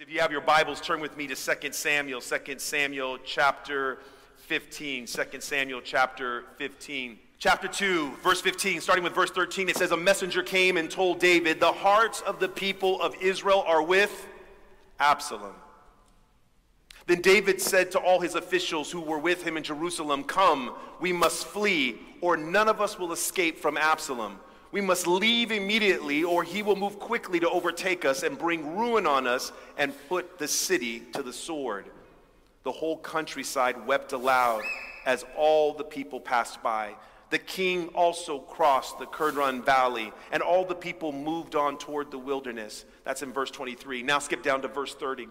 If you have your Bibles, turn with me to 2 Samuel, 2 Samuel chapter 15. 2 Samuel chapter 15. Chapter 2, verse 15, starting with verse 13, it says, A messenger came and told David, The hearts of the people of Israel are with Absalom. Then David said to all his officials who were with him in Jerusalem, Come, we must flee, or none of us will escape from Absalom. We must leave immediately, or he will move quickly to overtake us and bring ruin on us and put the city to the sword. The whole countryside wept aloud as all the people passed by. The king also crossed the Kidron Valley, and all the people moved on toward the wilderness. That's in verse 23. Now skip down to verse 30.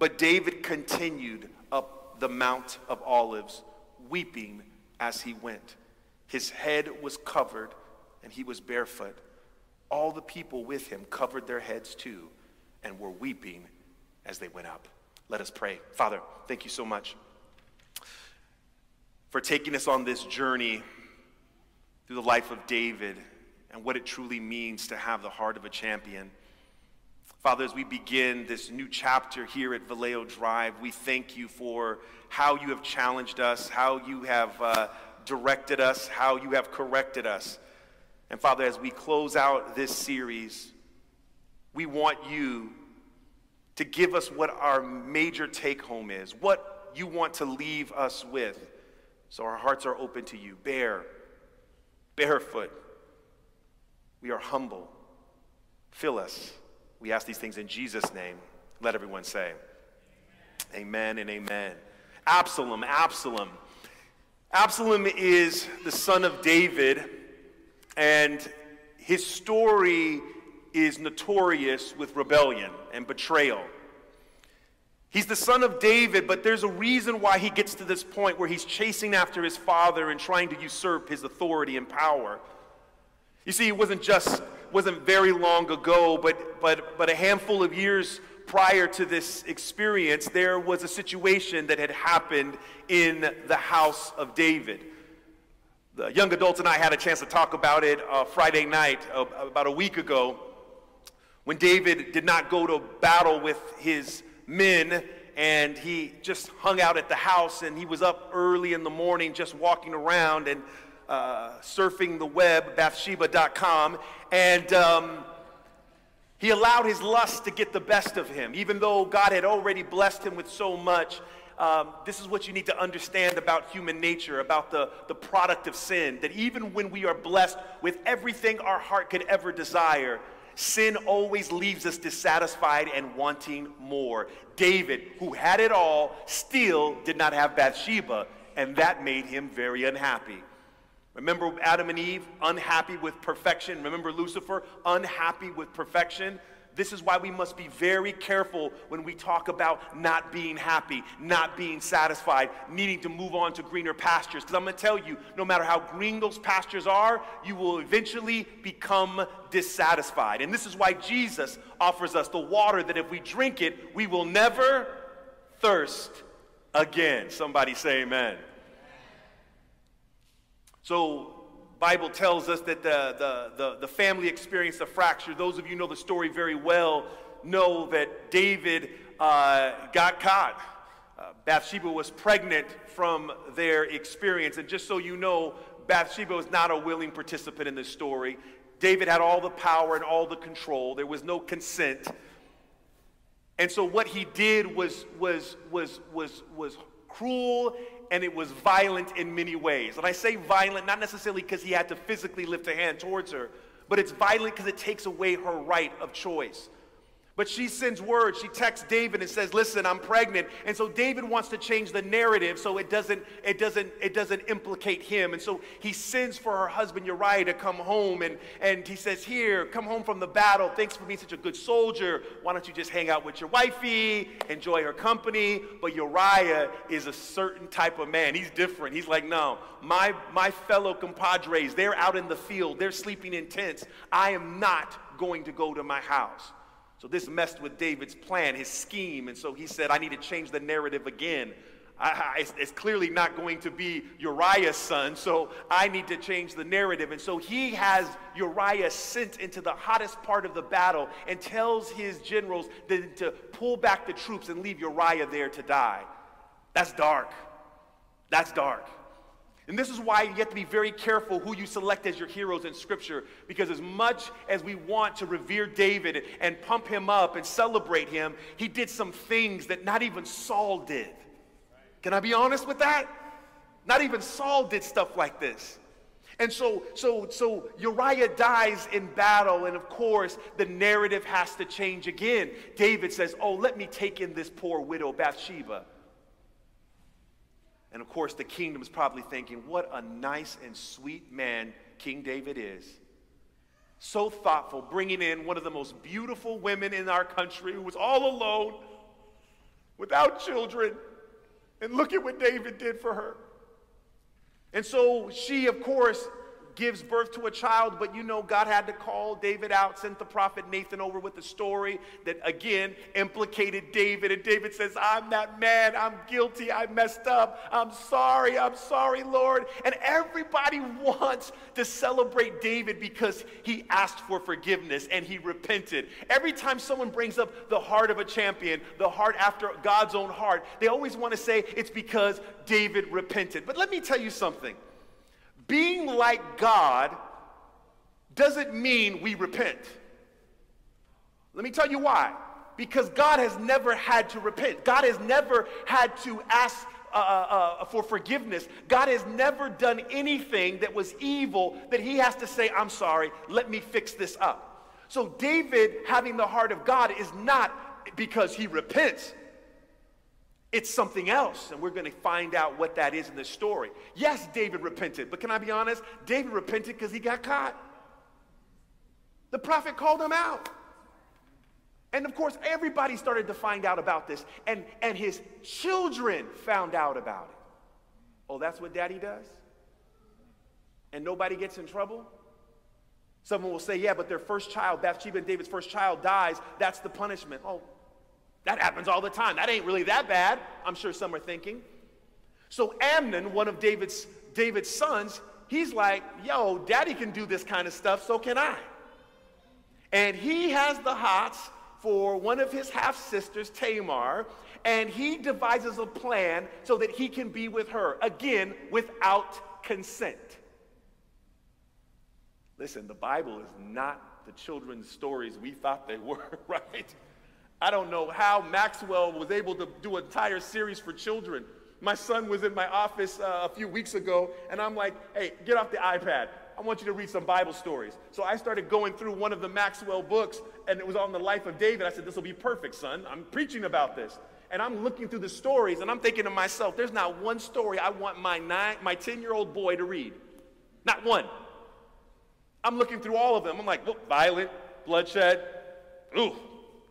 But David continued up the Mount of Olives, weeping as he went. His head was covered and he was barefoot. All the people with him covered their heads too and were weeping as they went up. Let us pray. Father, thank you so much for taking us on this journey through the life of David and what it truly means to have the heart of a champion. Father, as we begin this new chapter here at Vallejo Drive, we thank you for how you have challenged us, how you have uh, directed us, how you have corrected us. And Father, as we close out this series, we want you to give us what our major take home is, what you want to leave us with. So our hearts are open to you, bare, barefoot. We are humble. Fill us. We ask these things in Jesus' name. Let everyone say, Amen, amen and amen. Absalom, Absalom. Absalom is the son of David and his story is notorious with rebellion and betrayal. He's the son of David, but there's a reason why he gets to this point where he's chasing after his father and trying to usurp his authority and power. You see, it wasn't just wasn't very long ago, but but but a handful of years prior to this experience, there was a situation that had happened in the house of David. The young adults and I had a chance to talk about it uh, Friday night uh, about a week ago when David did not go to battle with his men and he just hung out at the house and he was up early in the morning just walking around and uh, surfing the web, Bathsheba.com, and um, he allowed his lust to get the best of him, even though God had already blessed him with so much um, this is what you need to understand about human nature, about the, the product of sin. That even when we are blessed with everything our heart could ever desire, sin always leaves us dissatisfied and wanting more. David, who had it all, still did not have Bathsheba, and that made him very unhappy. Remember Adam and Eve, unhappy with perfection. Remember Lucifer, unhappy with perfection. This is why we must be very careful when we talk about not being happy, not being satisfied, needing to move on to greener pastures. Because I'm going to tell you, no matter how green those pastures are, you will eventually become dissatisfied. And this is why Jesus offers us the water that if we drink it, we will never thirst again. Somebody say amen. So Bible tells us that the, the, the, the, family experienced a fracture. Those of you know the story very well know that David uh, got caught. Uh, Bathsheba was pregnant from their experience. And just so you know, Bathsheba was not a willing participant in this story. David had all the power and all the control. There was no consent. And so what he did was, was, was, was, was cruel and it was violent in many ways. And I say violent not necessarily because he had to physically lift a hand towards her, but it's violent because it takes away her right of choice. But she sends word. She texts David and says, "Listen, I'm pregnant." And so David wants to change the narrative so it doesn't it doesn't it doesn't implicate him. And so he sends for her husband Uriah to come home and and he says, "Here, come home from the battle. Thanks for being such a good soldier. Why don't you just hang out with your wifey, enjoy her company?" But Uriah is a certain type of man. He's different. He's like, "No, my my fellow compadres, they're out in the field. They're sleeping in tents. I am not going to go to my house." So this messed with David's plan, his scheme. And so he said, I need to change the narrative again. I, I, it's, it's clearly not going to be Uriah's son, so I need to change the narrative. And so he has Uriah sent into the hottest part of the battle and tells his generals that, to pull back the troops and leave Uriah there to die. That's dark. That's dark. And this is why you have to be very careful who you select as your heroes in Scripture, because as much as we want to revere David and pump him up and celebrate him, he did some things that not even Saul did. Can I be honest with that? Not even Saul did stuff like this. And so, so, so Uriah dies in battle, and of course, the narrative has to change again. David says, Oh, let me take in this poor widow Bathsheba. And of course, the kingdom is probably thinking, what a nice and sweet man King David is. So thoughtful, bringing in one of the most beautiful women in our country who was all alone, without children. And look at what David did for her. And so she, of course, gives birth to a child, but you know, God had to call David out, sent the prophet Nathan over with the story that again implicated David. And David says, I'm that man. I'm guilty. I messed up. I'm sorry. I'm sorry, Lord. And everybody wants to celebrate David because he asked for forgiveness and he repented. Every time someone brings up the heart of a champion, the heart after God's own heart, they always want to say it's because David repented. But let me tell you something. Being like God doesn't mean we repent. Let me tell you why. Because God has never had to repent. God has never had to ask uh, uh, uh, for forgiveness. God has never done anything that was evil that he has to say, I'm sorry, let me fix this up. So, David having the heart of God is not because he repents. It's something else, and we're going to find out what that is in this story. Yes, David repented, but can I be honest? David repented because he got caught. The prophet called him out. And of course, everybody started to find out about this, and, and his children found out about it. Oh, that's what daddy does? And nobody gets in trouble? Someone will say, yeah, but their first child, Bathsheba and David's first child, dies. That's the punishment. Oh, that happens all the time. That ain't really that bad, I'm sure some are thinking. So Amnon, one of David's, David's sons, he's like, yo, daddy can do this kind of stuff, so can I. And he has the hots for one of his half sisters, Tamar, and he devises a plan so that he can be with her, again, without consent. Listen, the Bible is not the children's stories we thought they were, right? I don't know how Maxwell was able to do an entire series for children. My son was in my office uh, a few weeks ago, and I'm like, hey, get off the iPad. I want you to read some Bible stories. So I started going through one of the Maxwell books, and it was on the life of David. I said, This will be perfect, son. I'm preaching about this. And I'm looking through the stories, and I'm thinking to myself, There's not one story I want my, nine, my 10 year old boy to read. Not one. I'm looking through all of them. I'm like, Look, violent, bloodshed, ooh,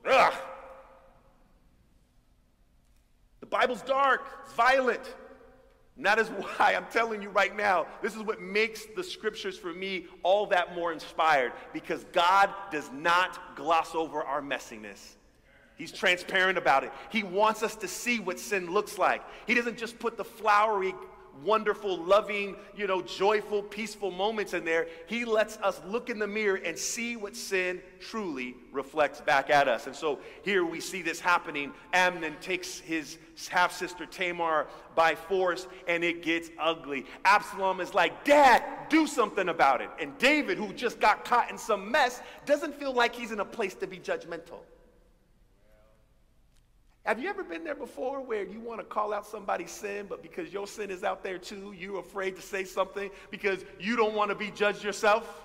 ugh. The Bible's dark, it's violent. And that is why I'm telling you right now, this is what makes the scriptures for me all that more inspired because God does not gloss over our messiness. He's transparent about it. He wants us to see what sin looks like. He doesn't just put the flowery wonderful, loving, you know, joyful, peaceful moments in there. He lets us look in the mirror and see what sin truly reflects back at us. And so here we see this happening. Amnon takes his half sister Tamar by force, and it gets ugly. Absalom is like, Dad, do something about it. And David, who just got caught in some mess, doesn't feel like he's in a place to be judgmental. Have you ever been there before where you want to call out somebody's sin, but because your sin is out there too, you're afraid to say something because you don't want to be judged yourself?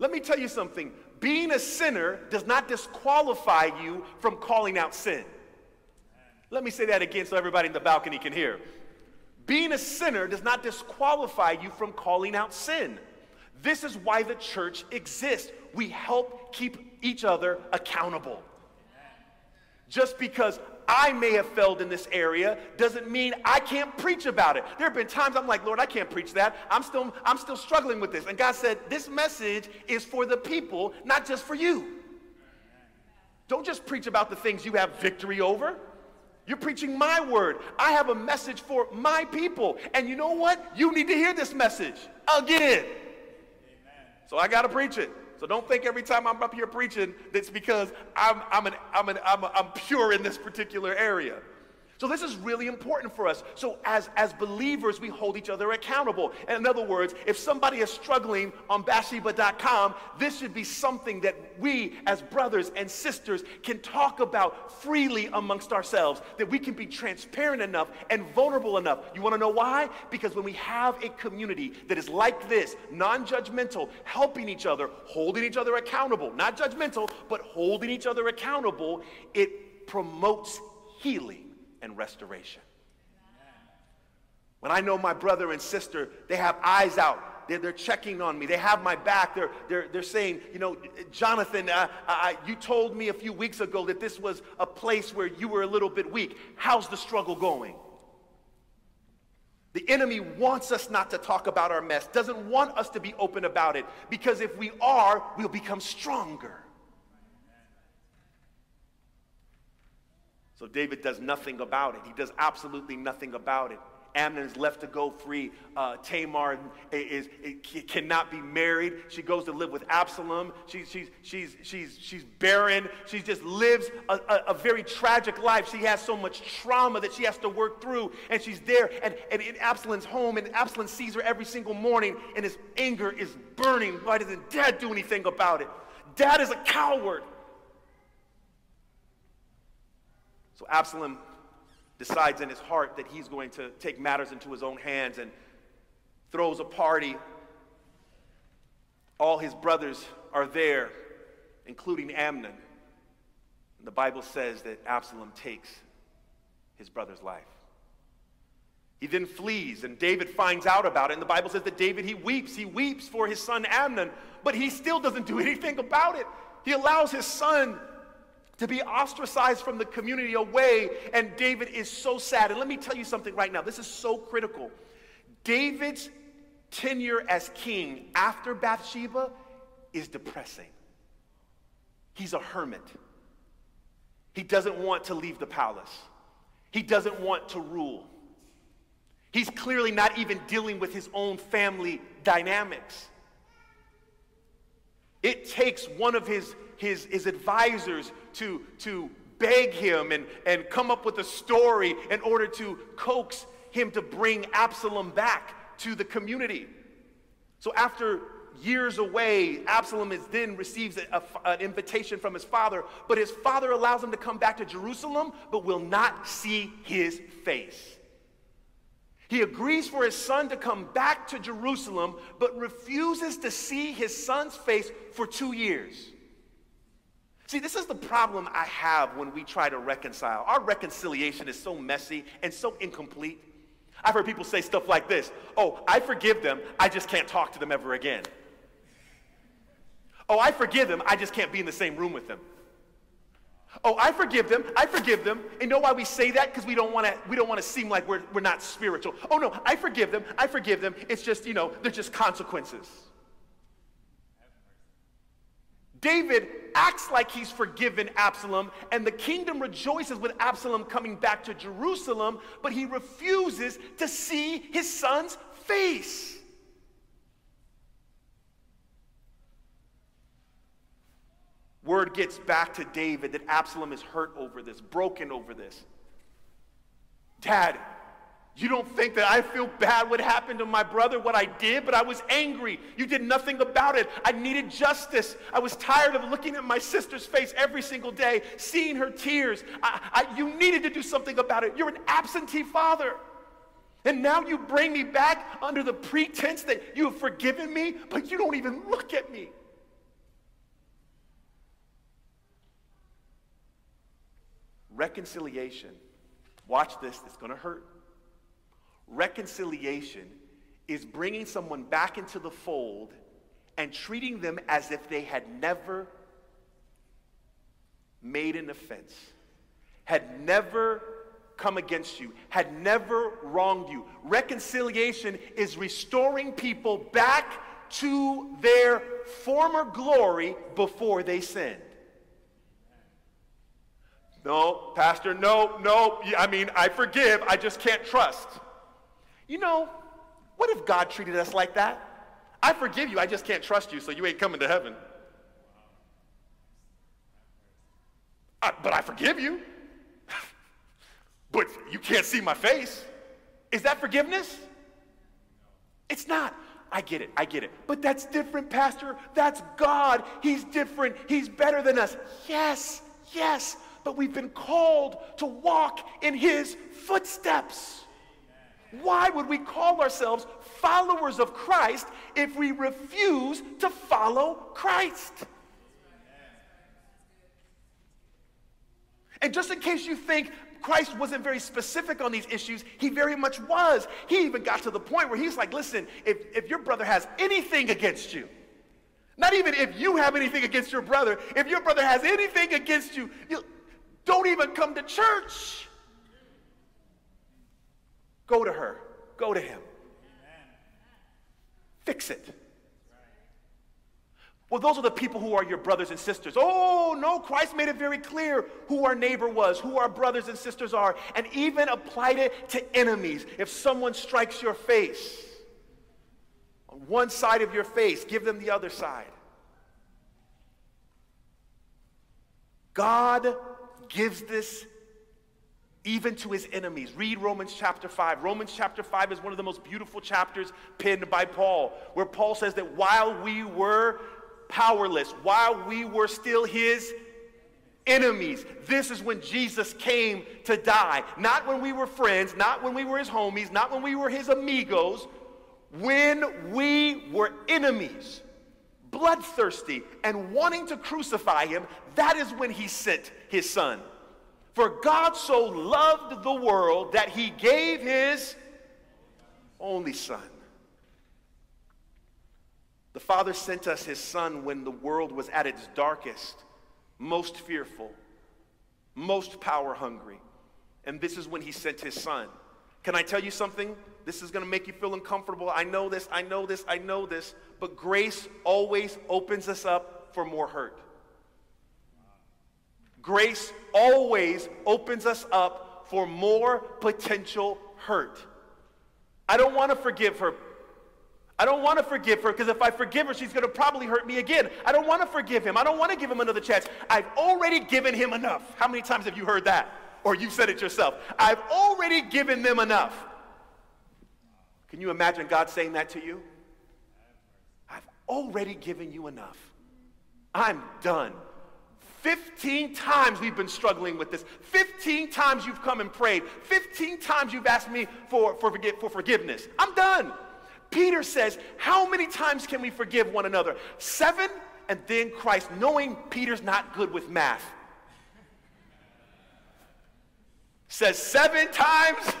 Let me tell you something. Being a sinner does not disqualify you from calling out sin. Let me say that again so everybody in the balcony can hear. Being a sinner does not disqualify you from calling out sin. This is why the church exists. We help keep each other accountable. Just because I may have failed in this area doesn't mean I can't preach about it. There have been times I'm like, Lord, I can't preach that. I'm still, I'm still struggling with this. And God said, this message is for the people, not just for you. Don't just preach about the things you have victory over. You're preaching my word. I have a message for my people. And you know what? You need to hear this message again. Amen. So I got to preach it. So don't think every time I'm up here preaching that's because I'm, I'm, an, I'm, an, I'm, I'm pure in this particular area. So this is really important for us. So as, as believers, we hold each other accountable. In other words, if somebody is struggling on Bathsheba.com, this should be something that we as brothers and sisters can talk about freely amongst ourselves, that we can be transparent enough and vulnerable enough. You want to know why? Because when we have a community that is like this, non-judgmental, helping each other, holding each other accountable, not judgmental, but holding each other accountable, it promotes healing and restoration. When I know my brother and sister, they have eyes out. They're, they're checking on me. They have my back. They're, they're, they're saying, you know, Jonathan, uh, uh, you told me a few weeks ago that this was a place where you were a little bit weak. How's the struggle going? The enemy wants us not to talk about our mess, doesn't want us to be open about it, because if we are, we'll become stronger. So David does nothing about it. He does absolutely nothing about it. Amnon is left to go free. Uh, Tamar is, is, cannot be married. She goes to live with Absalom. She's, she's, she's, she's, she's barren. She just lives a, a, a, very tragic life. She has so much trauma that she has to work through. And she's there and, and in Absalom's home. And Absalom sees her every single morning. And his anger is burning. Why doesn't dad do anything about it? Dad is a coward. So Absalom decides in his heart that he's going to take matters into his own hands and throws a party. All his brothers are there, including Amnon. And the Bible says that Absalom takes his brother's life. He then flees, and David finds out about it. And the Bible says that David, he weeps. He weeps for his son Amnon, but he still doesn't do anything about it. He allows his son to be ostracized from the community away, and David is so sad. And let me tell you something right now. This is so critical. David's tenure as king after Bathsheba is depressing. He's a hermit. He doesn't want to leave the palace. He doesn't want to rule. He's clearly not even dealing with his own family dynamics. It takes one of his his, his advisors to, to beg him and, and come up with a story in order to coax him to bring Absalom back to the community. So after years away, Absalom is then receives a, a, an invitation from his father, but his father allows him to come back to Jerusalem, but will not see his face. He agrees for his son to come back to Jerusalem, but refuses to see his son's face for two years. See, this is the problem I have when we try to reconcile. Our reconciliation is so messy and so incomplete. I've heard people say stuff like this Oh, I forgive them, I just can't talk to them ever again. Oh, I forgive them, I just can't be in the same room with them. Oh, I forgive them, I forgive them. And know why we say that? Because we don't want to we don't want to seem like we're, we're not spiritual. Oh no, I forgive them, I forgive them. It's just, you know, they're just consequences. David acts like he's forgiven Absalom, and the kingdom rejoices with Absalom coming back to Jerusalem, but he refuses to see his son's face. Word gets back to David that Absalom is hurt over this, broken over this. Dad, you don't think that I feel bad what happened to my brother, what I did, but I was angry. You did nothing about it. I needed justice. I was tired of looking at my sister's face every single day, seeing her tears. I, I, you needed to do something about it. You're an absentee father. And now you bring me back under the pretense that you have forgiven me, but you don't even look at me. Reconciliation. Watch this, it's going to hurt. Reconciliation is bringing someone back into the fold and treating them as if they had never made an offense, had never come against you, had never wronged you. Reconciliation is restoring people back to their former glory before they sinned. No, Pastor, no, no. I mean, I forgive, I just can't trust. You know, what if God treated us like that? I forgive you, I just can't trust you, so you ain't coming to heaven. I, but I forgive you. but you can't see my face. Is that forgiveness? It's not. I get it, I get it. But that's different, Pastor. That's God. He's different. He's better than us. Yes, yes. But we've been called to walk in His footsteps. Why would we call ourselves followers of Christ if we refuse to follow Christ? And just in case you think Christ wasn't very specific on these issues, he very much was. He even got to the point where he's like, listen, if, if your brother has anything against you, not even if you have anything against your brother, if your brother has anything against you, you don't even come to church. Go to her. Go to him. Fix it. Well, those are the people who are your brothers and sisters. Oh, no, Christ made it very clear who our neighbor was, who our brothers and sisters are, and even applied it to enemies. If someone strikes your face, on one side of your face, give them the other side. God gives this even to his enemies. Read Romans chapter 5. Romans chapter 5 is one of the most beautiful chapters penned by Paul, where Paul says that while we were powerless, while we were still his enemies, this is when Jesus came to die. Not when we were friends, not when we were his homies, not when we were his amigos, when we were enemies, bloodthirsty, and wanting to crucify him, that is when he sent his son. For God so loved the world that he gave his only son. The Father sent us his son when the world was at its darkest, most fearful, most power hungry. And this is when he sent his son. Can I tell you something? This is going to make you feel uncomfortable. I know this, I know this, I know this. But grace always opens us up for more hurt. Grace always opens us up for more potential hurt. I don't want to forgive her. I don't want to forgive her because if I forgive her, she's going to probably hurt me again. I don't want to forgive him. I don't want to give him another chance. I've already given him enough. How many times have you heard that? Or you said it yourself. I've already given them enough. Can you imagine God saying that to you? I've already given you enough. I'm done. 15 times we've been struggling with this. 15 times you've come and prayed. 15 times you've asked me for, for, for forgiveness. I'm done. Peter says, How many times can we forgive one another? Seven, and then Christ, knowing Peter's not good with math, says seven times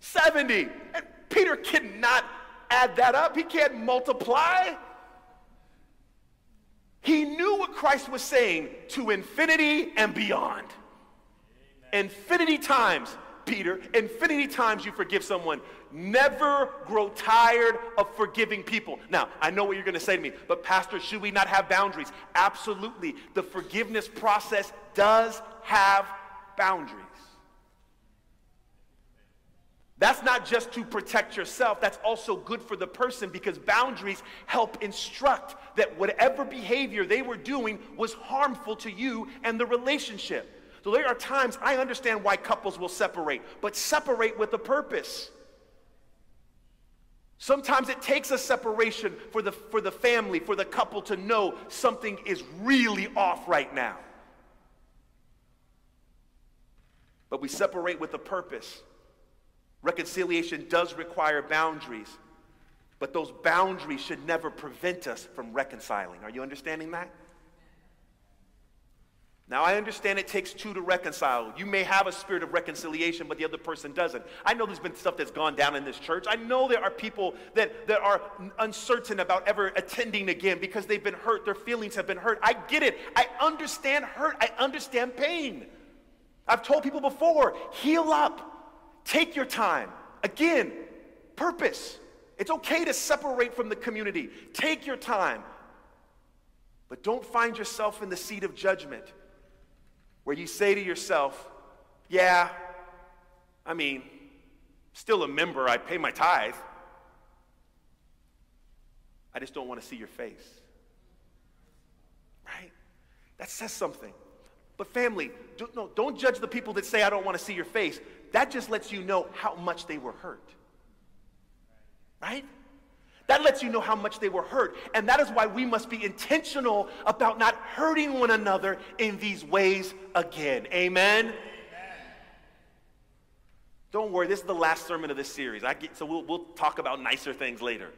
70. And Peter cannot add that up, he can't multiply. He knew what Christ was saying to infinity and beyond. Amen. Infinity times, Peter, infinity times you forgive someone. Never grow tired of forgiving people. Now, I know what you're going to say to me, but Pastor, should we not have boundaries? Absolutely. The forgiveness process does have boundaries. That's not just to protect yourself, that's also good for the person because boundaries help instruct that whatever behavior they were doing was harmful to you and the relationship. So there are times I understand why couples will separate, but separate with a purpose. Sometimes it takes a separation for the, for the family, for the couple to know something is really off right now. But we separate with a purpose. Reconciliation does require boundaries, but those boundaries should never prevent us from reconciling. Are you understanding that? Now, I understand it takes two to reconcile. You may have a spirit of reconciliation, but the other person doesn't. I know there's been stuff that's gone down in this church. I know there are people that, that are uncertain about ever attending again because they've been hurt. Their feelings have been hurt. I get it. I understand hurt. I understand pain. I've told people before heal up. Take your time. Again, purpose. It's okay to separate from the community. Take your time. But don't find yourself in the seat of judgment. where you say to yourself, yeah, I mean, still a member, I pay my tithe. I just don't want to see your face. Right? That says something. But family, don't, no, don't judge the people that say, I don't want to see your face. That just lets you know how much they were hurt. Right? That lets you know how much they were hurt. And that is why we must be intentional about not hurting one another in these ways again. Amen? Amen. Don't worry, this is the last sermon of this series. I get, so we'll, we'll talk about nicer things later.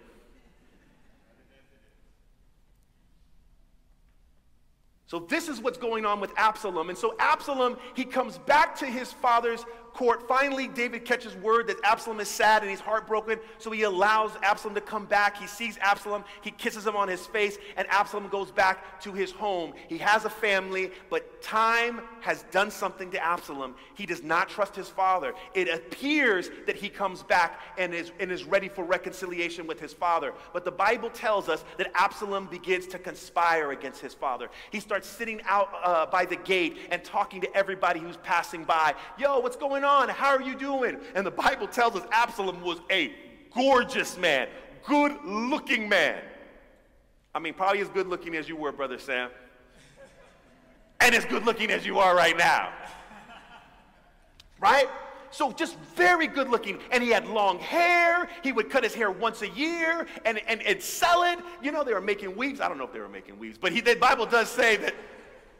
So this is what's going on with Absalom. And so Absalom, he comes back to his father's court. Finally, David catches word that Absalom is sad and he's heartbroken. So he allows Absalom to come back. He sees Absalom. He kisses him on his face. And Absalom goes back to his home. He has a family, but time has done something to Absalom. He does not trust his father. It appears that he comes back and is, and is ready for reconciliation with his father. But the Bible tells us that Absalom begins to conspire against his father. He starts sitting out uh, by the gate and talking to everybody who's passing by. Yo, what's going going on? How are you doing? And the Bible tells us Absalom was a gorgeous man, good looking man. I mean, probably as good looking as you were, Brother Sam. And as good looking as you are right now. Right? So just very good looking. And he had long hair. He would cut his hair once a year and, and, and sell it. You know, they were making weaves. I don't know if they were making weaves, but he, the Bible does say that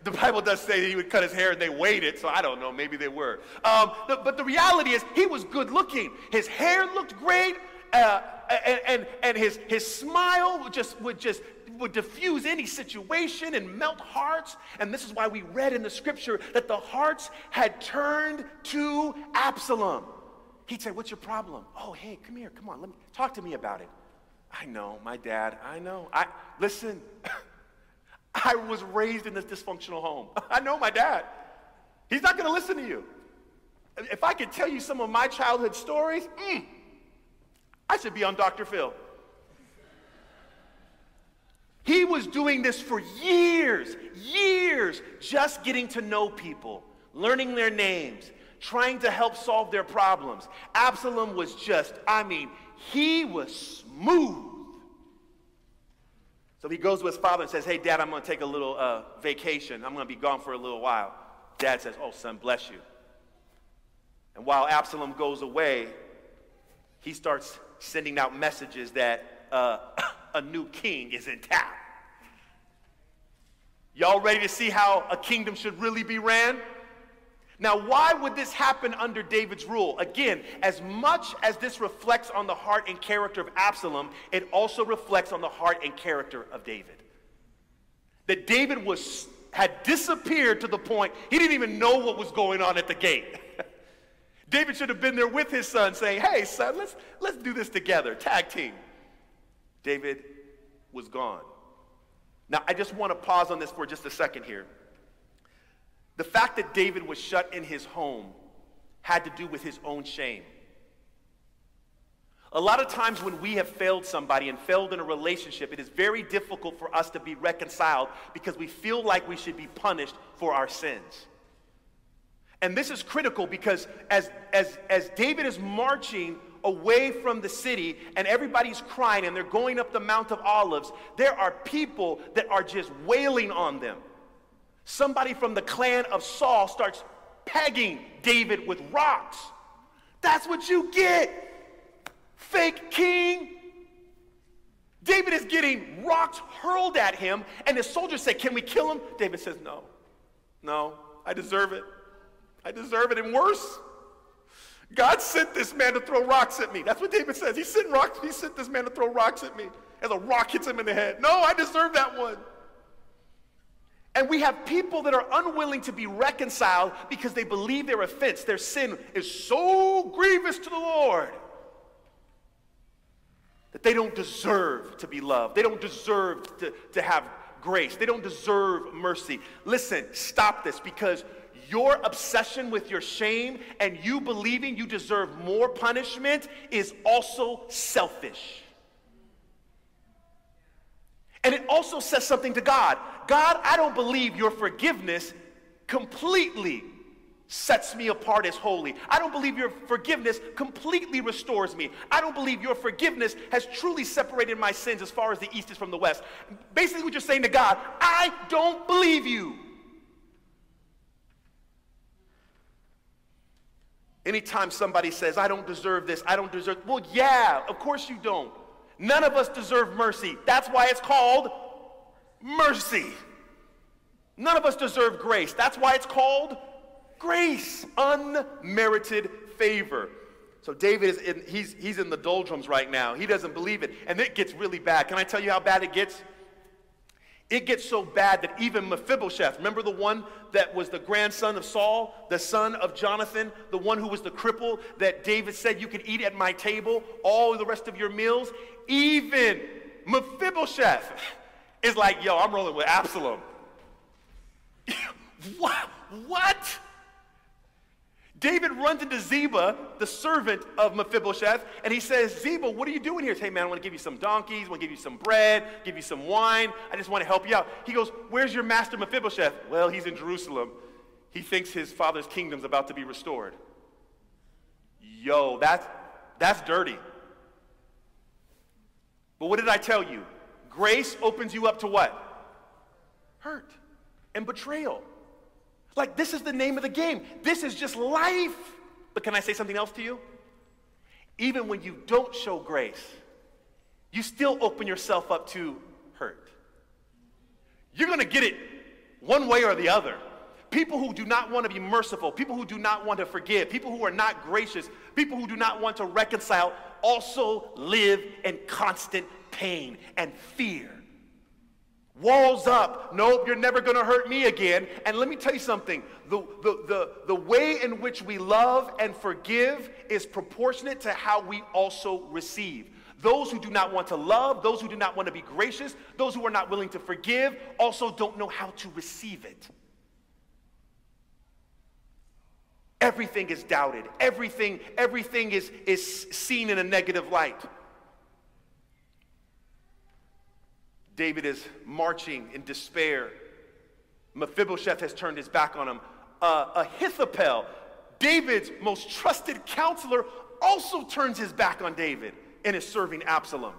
the Bible does say that he would cut his hair and they weighed it, so I don't know, maybe they were. Um, but the reality is, he was good looking. His hair looked great, uh, and, and, and his, his smile would just, would just would diffuse any situation and melt hearts. And this is why we read in the scripture that the hearts had turned to Absalom. He'd say, What's your problem? Oh, hey, come here, come on, let me talk to me about it. I know, my dad, I know. I listen. I was raised in this dysfunctional home. I know my dad. He's not going to listen to you. If I could tell you some of my childhood stories, mm, I should be on Dr. Phil. He was doing this for years, years, just getting to know people, learning their names, trying to help solve their problems. Absalom was just, I mean, he was smooth. So he goes to his father and says, Hey, dad, I'm going to take a little uh, vacation. I'm going to be gone for a little while. Dad says, Oh, son, bless you. And while Absalom goes away, he starts sending out messages that uh, a new king is in town. Y'all ready to see how a kingdom should really be ran? Now, why would this happen under David's rule? Again, as much as this reflects on the heart and character of Absalom, it also reflects on the heart and character of David. That David was, had disappeared to the point he didn't even know what was going on at the gate. David should have been there with his son saying, Hey, son, let's, let's do this together, tag team. David was gone. Now, I just want to pause on this for just a second here. The fact that David was shut in his home had to do with his own shame. A lot of times when we have failed somebody and failed in a relationship, it is very difficult for us to be reconciled because we feel like we should be punished for our sins. And this is critical because as, as, as David is marching away from the city and everybody's crying and they're going up the Mount of Olives, there are people that are just wailing on them. Somebody from the clan of Saul starts pegging David with rocks. That's what you get. Fake king. David is getting rocks hurled at him, and the soldiers say, Can we kill him? David says, No. No, I deserve it. I deserve it, and worse. God sent this man to throw rocks at me. That's what David says. He sent rocks, he sent this man to throw rocks at me. As a rock hits him in the head. No, I deserve that one. And we have people that are unwilling to be reconciled because they believe their offense, their sin is so grievous to the Lord that they don't deserve to be loved. They don't deserve to, to have grace. They don't deserve mercy. Listen, stop this because your obsession with your shame and you believing you deserve more punishment is also selfish. And it also says something to God. God, I don't believe your forgiveness completely sets me apart as holy. I don't believe your forgiveness completely restores me. I don't believe your forgiveness has truly separated my sins as far as the east is from the west. Basically, what you're saying to God, I don't believe you. Anytime somebody says, I don't deserve this, I don't deserve, well, yeah, of course you don't. None of us deserve mercy. That's why it's called mercy. None of us deserve grace. That's why it's called grace, unmerited favor. So David is in, he's, he's in the doldrums right now. He doesn't believe it. And it gets really bad. Can I tell you how bad it gets? It gets so bad that even Mephibosheth, remember the one that was the grandson of Saul, the son of Jonathan, the one who was the cripple that David said, You could eat at my table all the rest of your meals? Even Mephibosheth is like, Yo, I'm rolling with Absalom. what? What? David runs into Ziba, the servant of Mephibosheth, and he says, Ziba, what are you doing here? Hey, man, I want to give you some donkeys, I want to give you some bread, give you some wine. I just want to help you out. He goes, Where's your master Mephibosheth? Well, he's in Jerusalem. He thinks his father's kingdom's about to be restored. Yo, that's, that's dirty. But what did I tell you? Grace opens you up to what? Hurt and betrayal. Like, this is the name of the game. This is just life. But can I say something else to you? Even when you don't show grace, you still open yourself up to hurt. You're going to get it one way or the other. People who do not want to be merciful, people who do not want to forgive, people who are not gracious, people who do not want to reconcile also live in constant pain and fear. Walls up. Nope, you're never going to hurt me again. And let me tell you something the, the, the, the way in which we love and forgive is proportionate to how we also receive. Those who do not want to love, those who do not want to be gracious, those who are not willing to forgive, also don't know how to receive it. Everything is doubted. Everything, everything is, is seen in a negative light. David is marching in despair. Mephibosheth has turned his back on him. Uh, Ahithophel, David's most trusted counselor, also turns his back on David and is serving Absalom.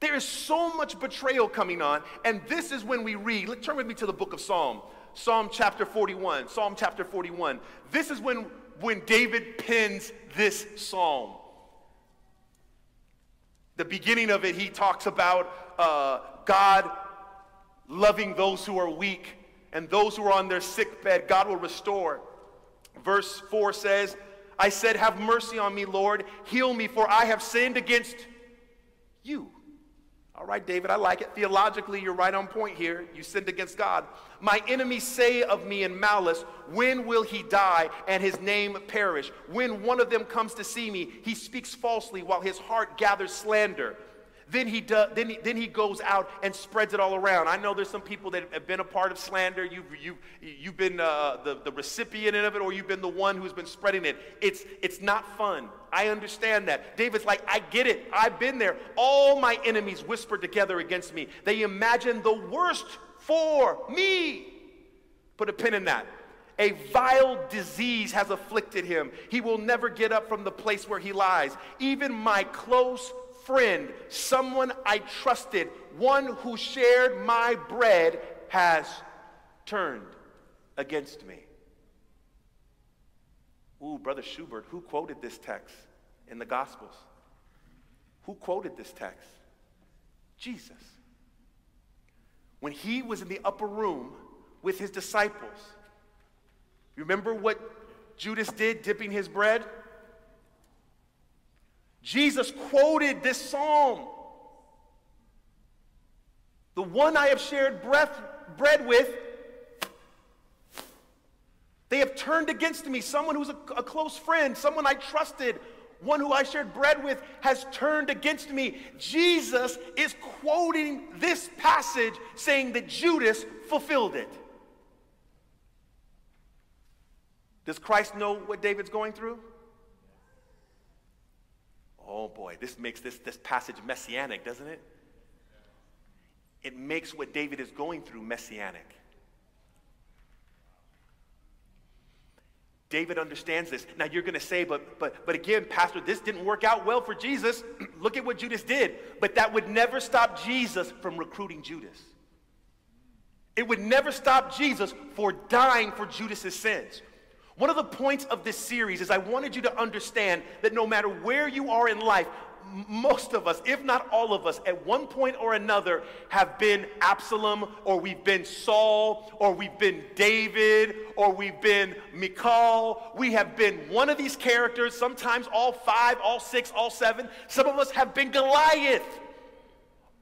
There is so much betrayal coming on, and this is when we read. Let's turn with me to the book of Psalm, Psalm chapter 41. Psalm chapter 41. This is when, when David pens this psalm. The beginning of it, he talks about uh, God loving those who are weak and those who are on their sick bed, God will restore. Verse 4 says, I said, Have mercy on me, Lord. Heal me, for I have sinned against you. All right, David, I like it. Theologically, you're right on point here. You sinned against God. My enemies say of me in malice, When will he die and his name perish? When one of them comes to see me, he speaks falsely while his heart gathers slander. Then he, do, then, he, then he goes out and spreads it all around. I know there's some people that have been a part of slander. You've, you, you've been uh, the, the recipient of it, or you've been the one who's been spreading it. It's, it's not fun. I understand that. David's like, I get it. I've been there. All my enemies whisper together against me. They imagine the worst for me. Put a pin in that. A vile disease has afflicted him. He will never get up from the place where he lies. Even my close friend, someone I trusted, one who shared my bread, has turned against me. Ooh, Brother Schubert, who quoted this text in the Gospels? Who quoted this text? Jesus. When he was in the upper room with his disciples, remember what Judas did dipping his bread? Jesus quoted this psalm. The one I have shared breath, bread with, they have turned against me. Someone who's a, a close friend, someone I trusted, one who I shared bread with, has turned against me. Jesus is quoting this passage saying that Judas fulfilled it. Does Christ know what David's going through? Oh boy, this makes this, this passage messianic, doesn't it? It makes what David is going through messianic. David understands this. Now you're going to say, but, but, but again, Pastor, this didn't work out well for Jesus. Look at what Judas did. But that would never stop Jesus from recruiting Judas. It would never stop Jesus for dying for Judas's sins. One of the points of this series is I wanted you to understand that no matter where you are in life, most of us, if not all of us, at one point or another have been Absalom, or we've been Saul, or we've been David, or we've been Michal. We have been one of these characters, sometimes all five, all six, all seven. Some of us have been Goliath.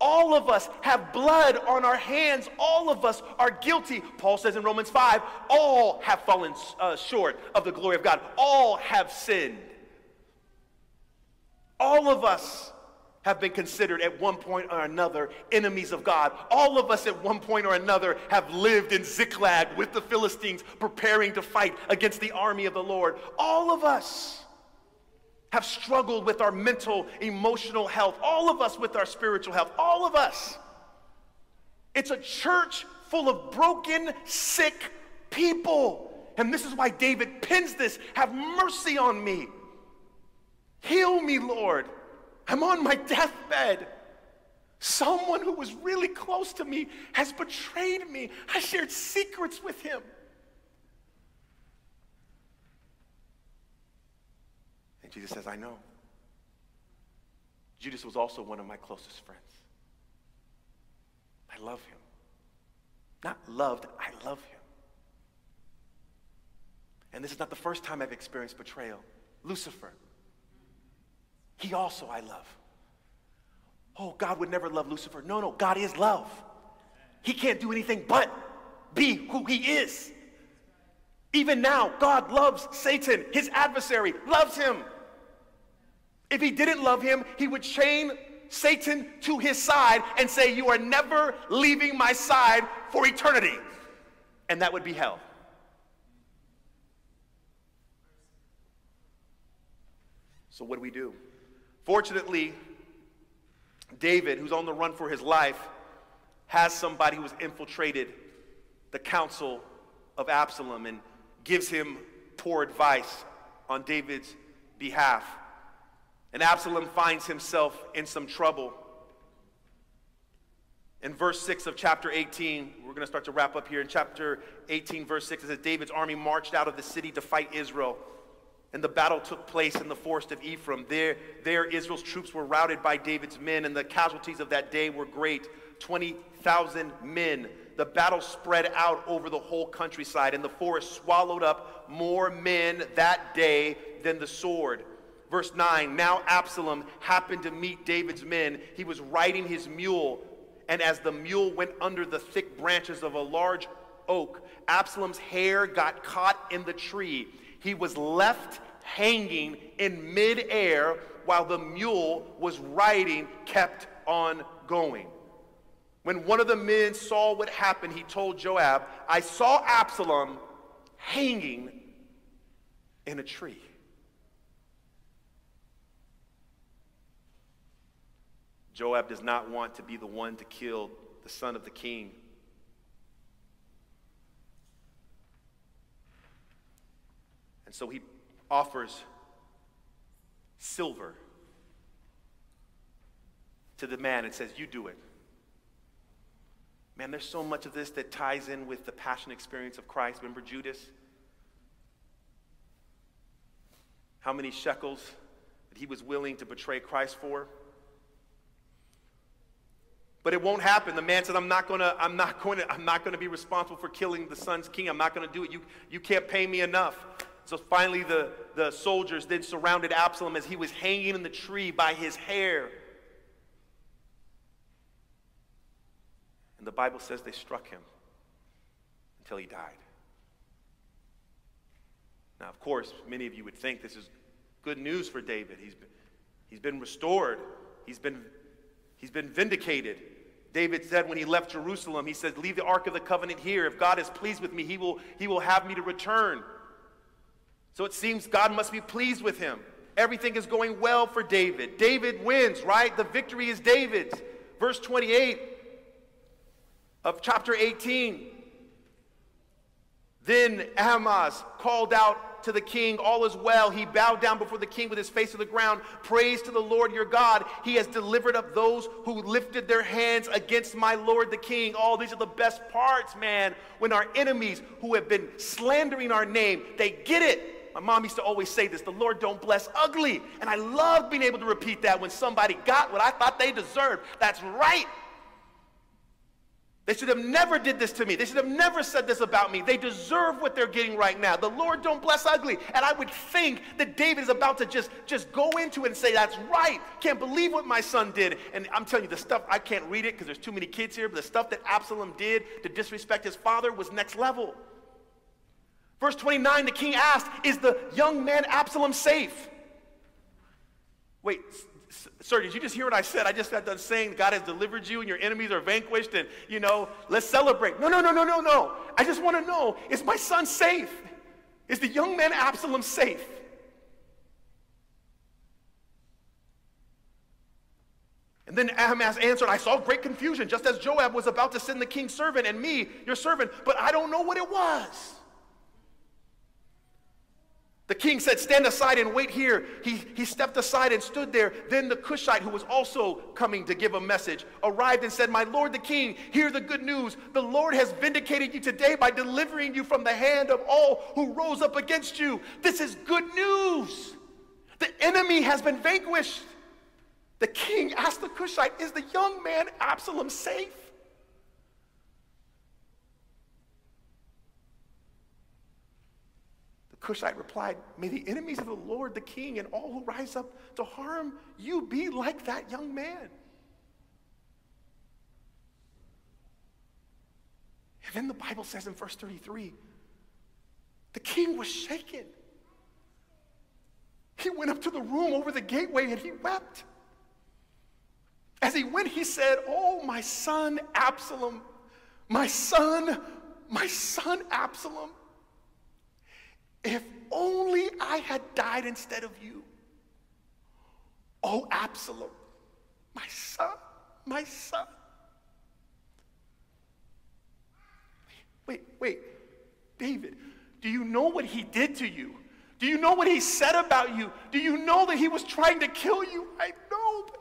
All of us have blood on our hands. All of us are guilty. Paul says in Romans 5 all have fallen uh, short of the glory of God, all have sinned. All of us have been considered at one point or another enemies of God. All of us at one point or another have lived in Ziklag with the Philistines preparing to fight against the army of the Lord. All of us have struggled with our mental, emotional health, all of us with our spiritual health, all of us. It's a church full of broken, sick people. And this is why David pins this Have mercy on me. Heal me, Lord. I'm on my deathbed. Someone who was really close to me has betrayed me. I shared secrets with him. Jesus says, I know. Judas was also one of my closest friends. I love him. Not loved, I love him. And this is not the first time I've experienced betrayal. Lucifer, he also I love. Oh, God would never love Lucifer. No, no, God is love. He can't do anything but be who he is. Even now, God loves Satan, his adversary, loves him. If he didn't love him, he would chain Satan to his side and say, You are never leaving my side for eternity. And that would be hell. So, what do we do? Fortunately, David, who's on the run for his life, has somebody who has infiltrated the council of Absalom and gives him poor advice on David's behalf. And Absalom finds himself in some trouble. In verse 6 of chapter 18, we're going to start to wrap up here. In chapter 18, verse 6, it says David's army marched out of the city to fight Israel. And the battle took place in the forest of Ephraim. There, there Israel's troops were routed by David's men, and the casualties of that day were great 20,000 men. The battle spread out over the whole countryside, and the forest swallowed up more men that day than the sword. Verse 9 Now Absalom happened to meet David's men. He was riding his mule, and as the mule went under the thick branches of a large oak, Absalom's hair got caught in the tree. He was left hanging in midair while the mule was riding, kept on going. When one of the men saw what happened, he told Joab, I saw Absalom hanging in a tree. Joab does not want to be the one to kill the son of the king. And so he offers silver to the man and says, You do it. Man, there's so much of this that ties in with the passion experience of Christ. Remember Judas? How many shekels that he was willing to betray Christ for? But it won't happen. The man said, I'm not gonna, I'm not going to, I'm not gonna be responsible for killing the son's king. I'm not gonna do it. You, you can't pay me enough. So finally the, the soldiers then surrounded Absalom as he was hanging in the tree by his hair. And the Bible says they struck him until he died. Now, of course, many of you would think this is good news for David. He's been, he's been restored. He's been, he's been vindicated. David said when he left Jerusalem, he said, Leave the Ark of the Covenant here. If God is pleased with me, he will, he will have me to return. So it seems God must be pleased with him. Everything is going well for David. David wins, right? The victory is David's. Verse 28 of chapter 18. Then Ahimaaz called out to the king, All is well. He bowed down before the king with his face to the ground. Praise to the Lord your God. He has delivered up those who lifted their hands against my Lord the king. All oh, these are the best parts, man. When our enemies who have been slandering our name, they get it. My mom used to always say this the Lord don't bless ugly. And I love being able to repeat that when somebody got what I thought they deserved. That's right. They should have never did this to me. They should have never said this about me. They deserve what they're getting right now. The Lord don't bless ugly. And I would think that David is about to just, just go into it and say, that's right. Can't believe what my son did. And I'm telling you, the stuff, I can't read it because there's too many kids here, but the stuff that Absalom did to disrespect his father was next level. Verse 29, the king asked, is the young man Absalom safe? Wait, Sir, did you just hear what I said? I just got done saying God has delivered you and your enemies are vanquished and, you know, let's celebrate. No, no, no, no, no, no. I just want to know is my son safe? Is the young man Absalom safe? And then Ahimaaz answered, I saw great confusion, just as Joab was about to send the king's servant and me, your servant, but I don't know what it was. The king said, Stand aside and wait here. He, he stepped aside and stood there. Then the Cushite, who was also coming to give a message, arrived and said, My lord the king, hear the good news. The Lord has vindicated you today by delivering you from the hand of all who rose up against you. This is good news. The enemy has been vanquished. The king asked the Cushite, Is the young man Absalom safe? Cushite replied, May the enemies of the Lord, the king, and all who rise up to harm you be like that young man. And then the Bible says in verse 33 the king was shaken. He went up to the room over the gateway and he wept. As he went, he said, Oh, my son Absalom, my son, my son Absalom. If only I had died instead of you. Oh, Absalom, my son, my son. Wait, wait, David, do you know what he did to you? Do you know what he said about you? Do you know that he was trying to kill you? I know, but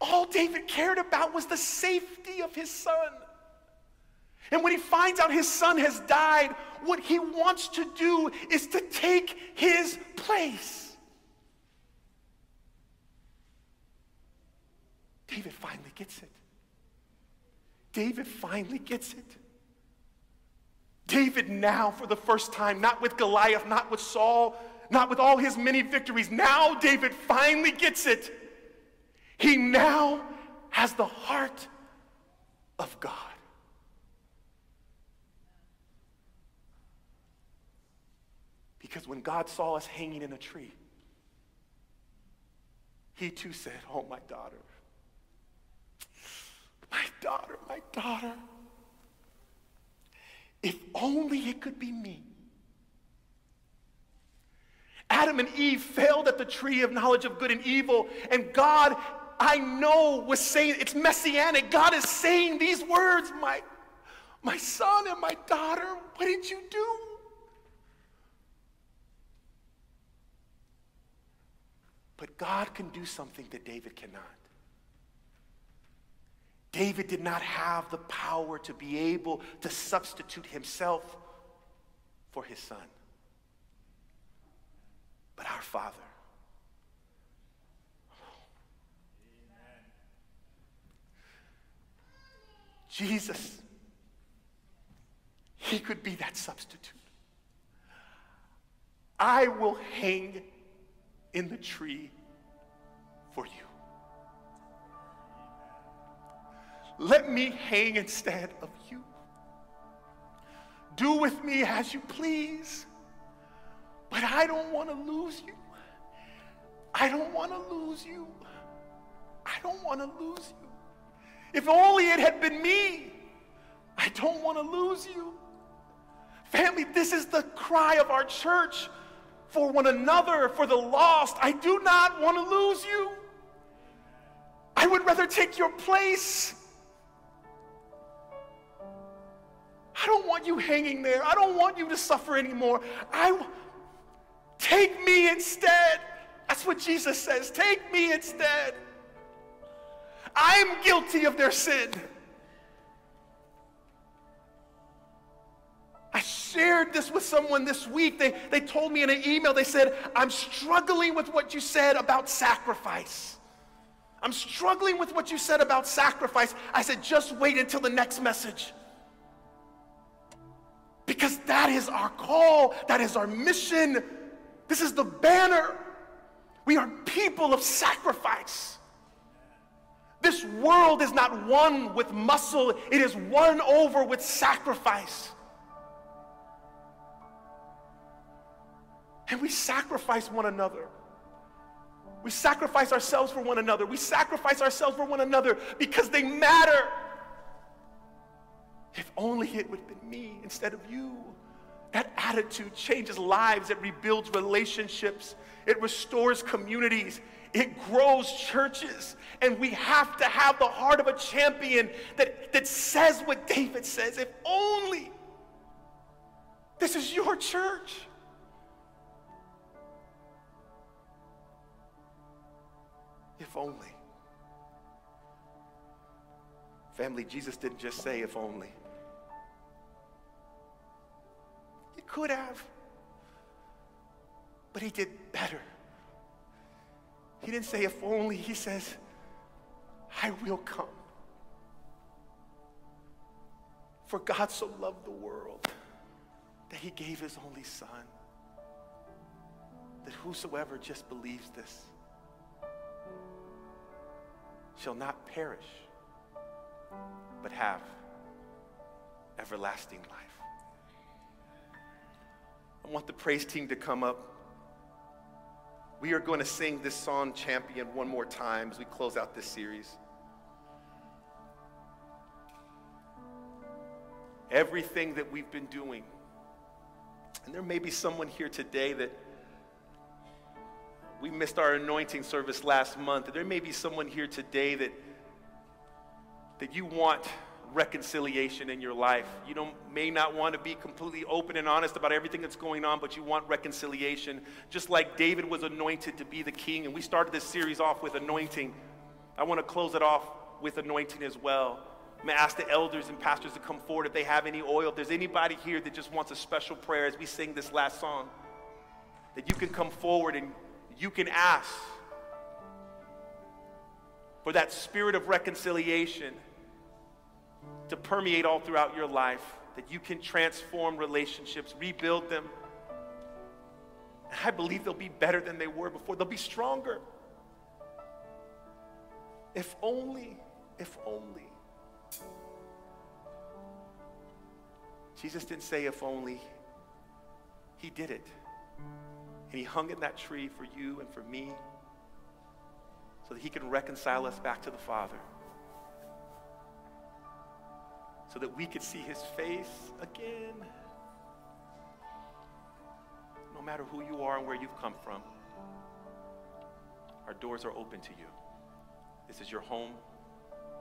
all David cared about was the safety of his son. And when he finds out his son has died, what he wants to do is to take his place. David finally gets it. David finally gets it. David now, for the first time, not with Goliath, not with Saul, not with all his many victories, now David finally gets it. He now has the heart of God. Because when God saw us hanging in a tree, he too said, Oh, my daughter, my daughter, my daughter, if only it could be me. Adam and Eve failed at the tree of knowledge of good and evil, and God, I know, was saying, it's messianic. God is saying these words, my, my son and my daughter, what did you do? But God can do something that David cannot. David did not have the power to be able to substitute himself for his son. But our Father, Jesus, he could be that substitute. I will hang in the tree for you. Let me hang instead of you. Do with me as you please, but I don't want to lose you. I don't want to lose you. I don't want to lose you. If only it had been me. I don't want to lose you. Family, this is the cry of our church for one another, for the lost. I do not want to lose you. I would rather take your place. I don't want you hanging there. I don't want you to suffer anymore. I take me instead. That's what Jesus says. Take me instead. I'm guilty of their sin. I shared this with someone this week. They, they told me in an email, they said, I'm struggling with what you said about sacrifice. I'm struggling with what you said about sacrifice. I said, just wait until the next message. Because that is our call, that is our mission. This is the banner. We are people of sacrifice. This world is not won with muscle, it is won over with sacrifice. And we sacrifice one another. We sacrifice ourselves for one another. We sacrifice ourselves for one another because they matter. If only it would have been me instead of you. That attitude changes lives, it rebuilds relationships, it restores communities, it grows churches. And we have to have the heart of a champion that, that says what David says if only this is your church. If only. Family, Jesus didn't just say, if only. He could have. But he did better. He didn't say, if only. He says, I will come. For God so loved the world that he gave his only Son, that whosoever just believes this shall not perish, but have everlasting life. I want the praise team to come up. We are going to sing this song, Champion, one more time as we close out this series. Everything that we've been doing, and there may be someone here today that we missed our anointing service last month. There may be someone here today that, that you want reconciliation in your life. You don't, may not want to be completely open and honest about everything that's going on, but you want reconciliation. Just like David was anointed to be the king, and we started this series off with anointing. I want to close it off with anointing as well. I'm going to ask the elders and pastors to come forward if they have any oil. If there's anybody here that just wants a special prayer as we sing this last song, that you can come forward and you can ask for that spirit of reconciliation to permeate all throughout your life, that you can transform relationships, rebuild them. And I believe they'll be better than they were before, they'll be stronger. If only, if only. Jesus didn't say if only, He did it. And he hung in that tree for you and for me so that he can reconcile us back to the Father. So that we could see his face again. No matter who you are and where you've come from, our doors are open to you. This is your home.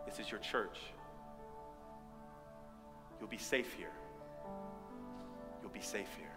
This is your church. You'll be safe here. You'll be safe here.